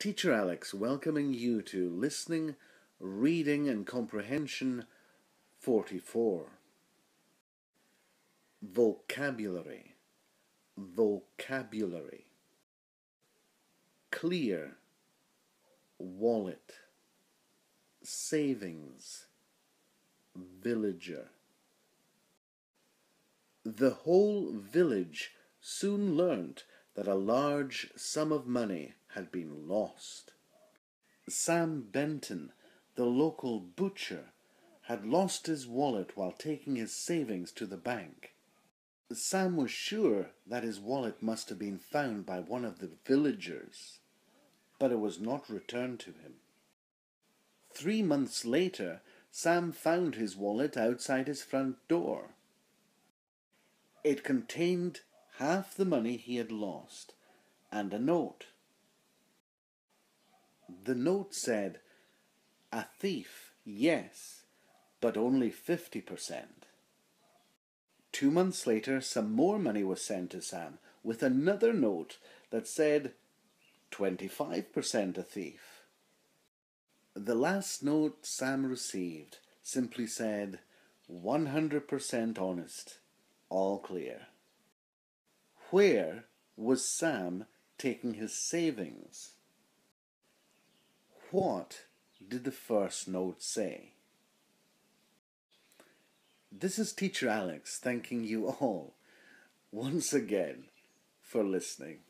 Teacher Alex welcoming you to Listening, Reading and Comprehension 44. Vocabulary, vocabulary. Clear, wallet, savings, villager. The whole village soon learnt that a large sum of money had been lost. Sam Benton, the local butcher, had lost his wallet while taking his savings to the bank. Sam was sure that his wallet must have been found by one of the villagers, but it was not returned to him. Three months later, Sam found his wallet outside his front door. It contained half the money he had lost and a note. The note said, A thief, yes, but only 50%. Two months later, some more money was sent to Sam with another note that said, 25% a thief. The last note Sam received simply said, 100% honest, all clear. Where was Sam taking his savings? What did the first note say? This is Teacher Alex thanking you all once again for listening.